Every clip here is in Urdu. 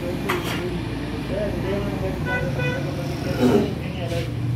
Thank you.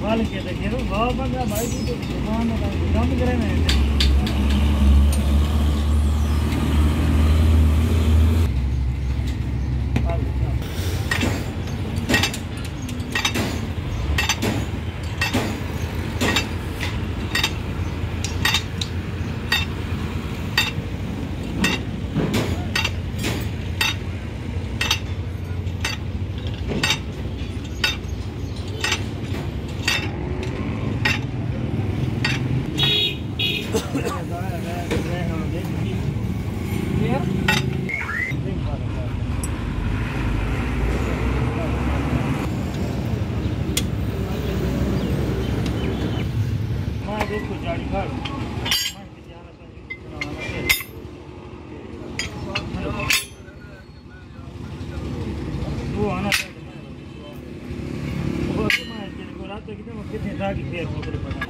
بال کے دیکھو بھاؤ بندہ بھائی دم کرے نا دیکھو جاڑی کھاڑ وہ آنا کتنے راگی پڑا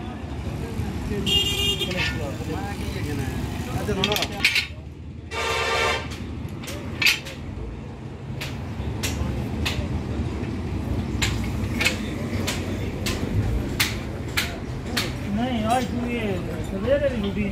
نہیں آج سویرے بھی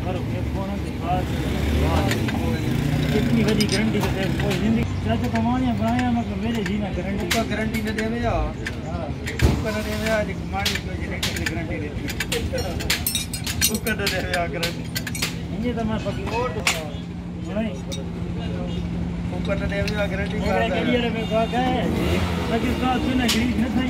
کرو یہ فون کے پاس کتنی بڑی گارنٹی کے کوئی زندگی چاچا کمانے بنایا مگر میرے جی نہ گارنٹی کا گارنٹی نہ دیوے یا ہاں کا نہ دیوے یا ماڑی کو جنریٹر کی گارنٹی دیتی کا نہ دیوے یا گارنٹی یہ تو میں پکی اور نہیں اوپر نہ دیوے یا گارنٹی میرے کیریئر میں کہا کہ لیکن کا سنا گریز نہ تھا